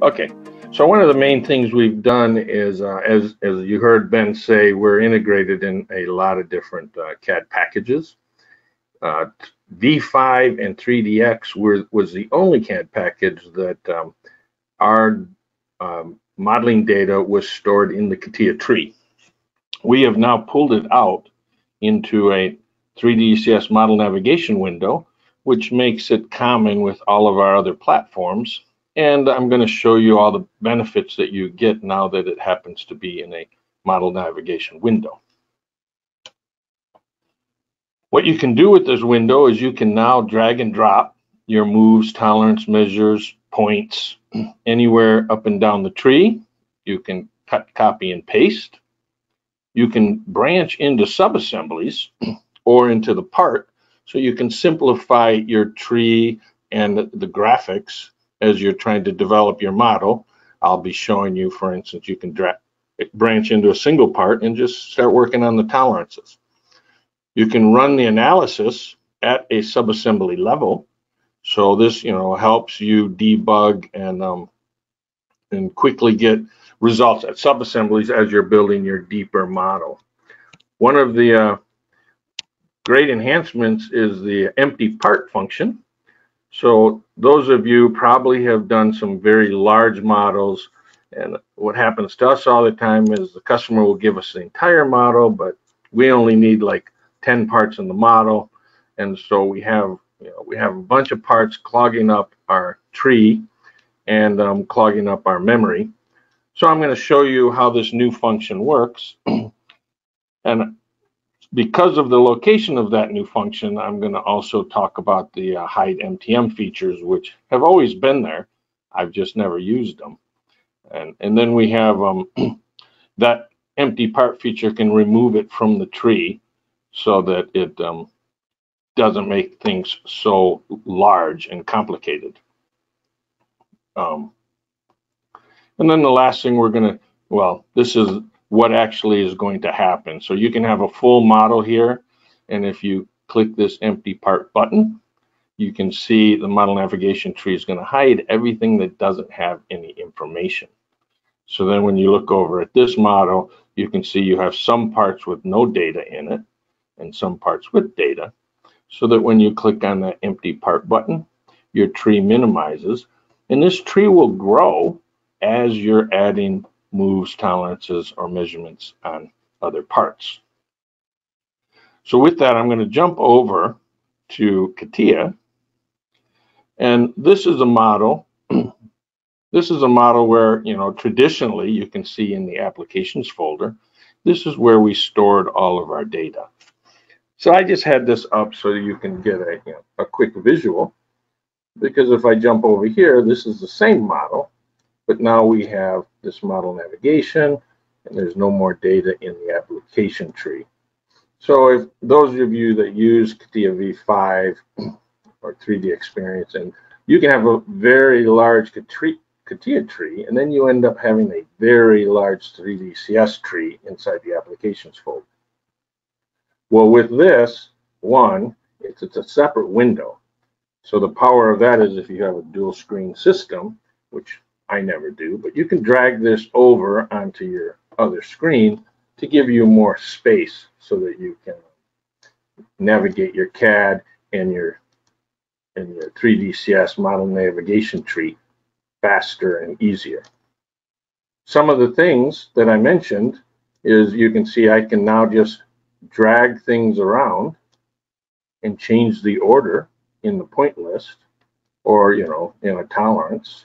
Okay, so one of the main things we've done is, uh, as, as you heard Ben say, we're integrated in a lot of different uh, CAD packages. Uh, V5 and 3DX were, was the only CAD package that um, our um, modeling data was stored in the CATIA tree. We have now pulled it out into a 3DCS model navigation window, which makes it common with all of our other platforms. And I'm going to show you all the benefits that you get now that it happens to be in a model navigation window. What you can do with this window is you can now drag and drop your moves, tolerance measures, points anywhere up and down the tree. You can cut, copy, and paste. You can branch into subassemblies or into the part so you can simplify your tree and the graphics as you're trying to develop your model. I'll be showing you, for instance, you can branch into a single part and just start working on the tolerances. You can run the analysis at a subassembly level. So this, you know, helps you debug and um, and quickly get results at subassemblies as you're building your deeper model. One of the uh, great enhancements is the empty part function. So those of you probably have done some very large models and what happens to us all the time is the customer will give us the entire model, but we only need like 10 parts in the model. And so we have, you know, we have a bunch of parts clogging up our tree and um, clogging up our memory. So I'm going to show you how this new function works. and because of the location of that new function, I'm going to also talk about the uh, hide MTM features, which have always been there. I've just never used them. And, and then we have um, that empty part feature can remove it from the tree so that it um, doesn't make things so large and complicated. Um, and then the last thing we're going to, well, this is what actually is going to happen. So you can have a full model here. And if you click this empty part button, you can see the model navigation tree is going to hide everything that doesn't have any information. So then when you look over at this model, you can see you have some parts with no data in it and some parts with data so that when you click on that empty part button, your tree minimizes and this tree will grow as you're adding moves, tolerances, or measurements on other parts. So with that, I'm going to jump over to CATIA. And this is a model. this is a model where, you know, traditionally you can see in the applications folder, this is where we stored all of our data. So I just had this up so you can get a, you know, a quick visual because if I jump over here, this is the same model, but now we have this model navigation and there's no more data in the application tree. So if those of you that use CATIA V5 or 3D Experience, and you can have a very large CATIA tree, and then you end up having a very large 3DCS tree inside the applications folder. Well, with this one, it's, it's a separate window. So the power of that is if you have a dual screen system, which I never do, but you can drag this over onto your other screen to give you more space so that you can navigate your CAD and your and your 3DCS model navigation tree faster and easier. Some of the things that I mentioned is you can see I can now just drag things around and change the order in the point list or, you know, in a tolerance.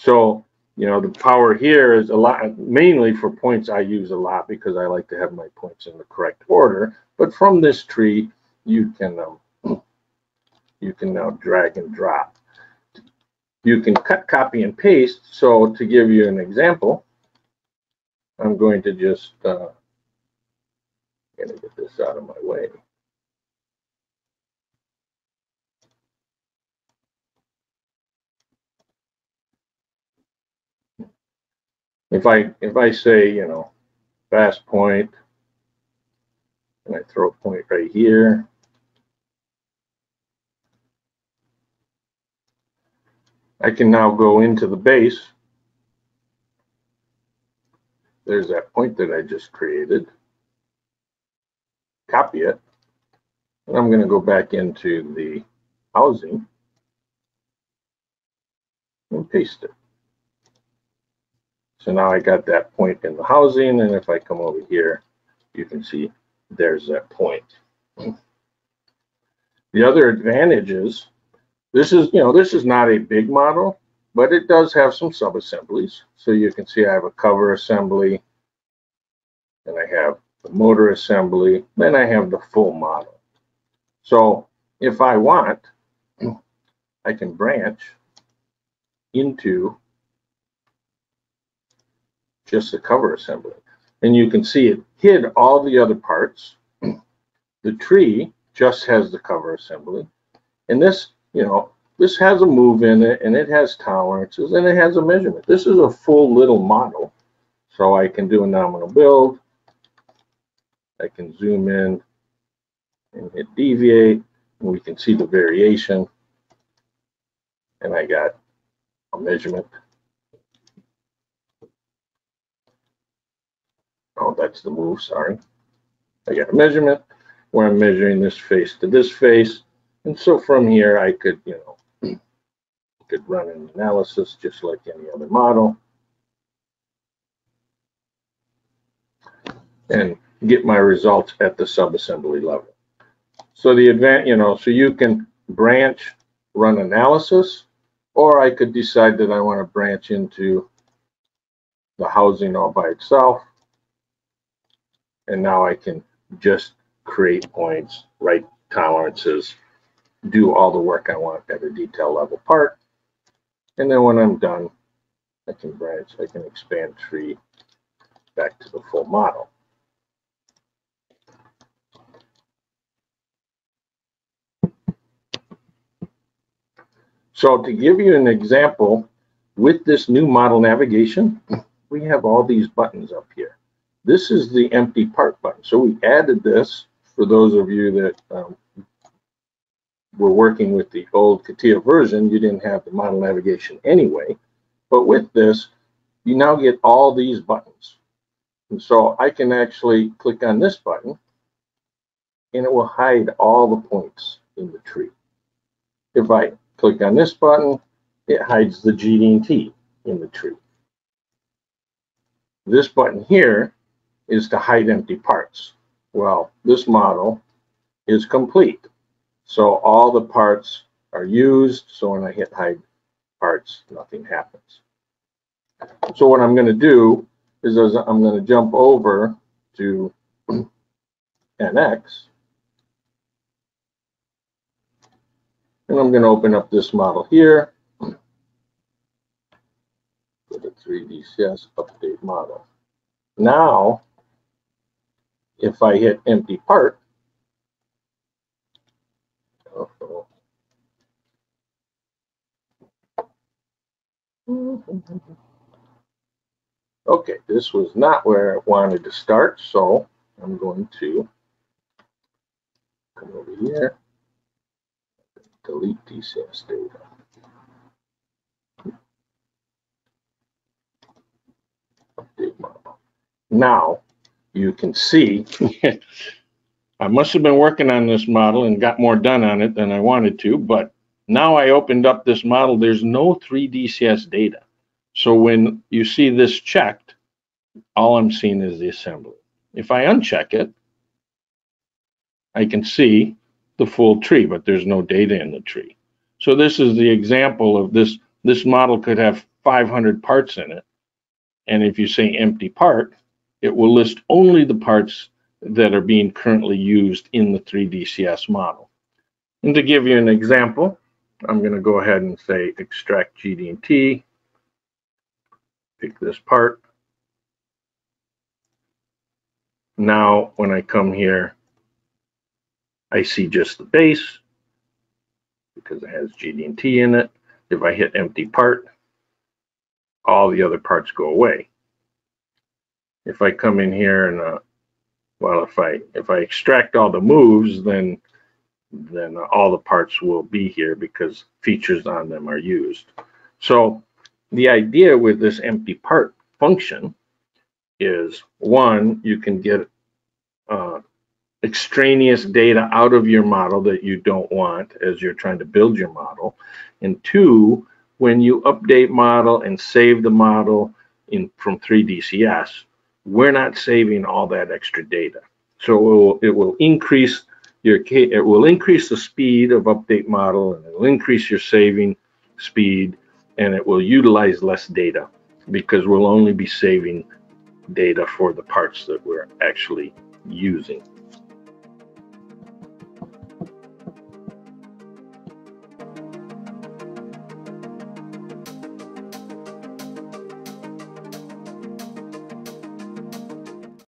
So, you know, the power here is a lot, mainly for points I use a lot because I like to have my points in the correct order. But from this tree, you can, um, you can now drag and drop. You can cut, copy, and paste. So to give you an example, I'm going to just uh, going to get this out of my way. If I if I say you know fast point, and I throw a point right here, I can now go into the base. There's that point that I just created. Copy it. And I'm going to go back into the housing and paste it. So now I got that point in the housing, and if I come over here, you can see there's that point. The other advantage is this is, you know, this is not a big model, but it does have some sub-assemblies. So you can see I have a cover assembly, and I have the motor assembly, then I have the full model. So if I want, I can branch into just the cover assembly. And you can see it hid all the other parts. The tree just has the cover assembly. And this, you know, this has a move in it and it has tolerances and it has a measurement. This is a full little model. So I can do a nominal build. I can zoom in and hit deviate and we can see the variation. And I got a measurement. Oh, that's the move, sorry. I got a measurement where I'm measuring this face to this face. And so from here, I could, you know, could run an analysis just like any other model. And get my results at the subassembly level. So the advance, you know, so you can branch, run analysis, or I could decide that I want to branch into the housing all by itself. And now I can just create points, write tolerances, do all the work I want at a detail level part. And then when I'm done, I can branch, I can expand tree back to the full model. So to give you an example, with this new model navigation, we have all these buttons up here. This is the empty part button. So we added this for those of you that um, were working with the old CATIA version, you didn't have the model navigation anyway. But with this, you now get all these buttons. And so I can actually click on this button and it will hide all the points in the tree. If I Click on this button, it hides the GD&T in the tree. This button here is to hide empty parts. Well, this model is complete. So all the parts are used. So when I hit hide parts, nothing happens. So what I'm going to do is I'm going to jump over to NX And I'm going to open up this model here. Go to 3DCS update model. Now, if I hit empty part, Okay, this was not where I wanted to start, so I'm going to come over here delete DCS data. Update model. Now you can see I must have been working on this model and got more done on it than I wanted to, but now I opened up this model, there's no 3DCS data. So when you see this checked, all I'm seeing is the assembly. If I uncheck it, I can see the full tree, but there's no data in the tree. So this is the example of this. This model could have 500 parts in it. And if you say empty part, it will list only the parts that are being currently used in the 3DCS model. And to give you an example, I'm going to go ahead and say extract GD&T, pick this part. Now, when I come here I see just the base because it has GD&T in it. If I hit empty part, all the other parts go away. If I come in here and, uh, well, if I if I extract all the moves, then then all the parts will be here because features on them are used. So the idea with this empty part function is one, you can get uh, extraneous data out of your model that you don't want as you're trying to build your model. And two, when you update model and save the model in from 3DCS, we're not saving all that extra data. So it will, it will increase your it will increase the speed of update model and it will increase your saving speed and it will utilize less data because we'll only be saving data for the parts that we're actually using.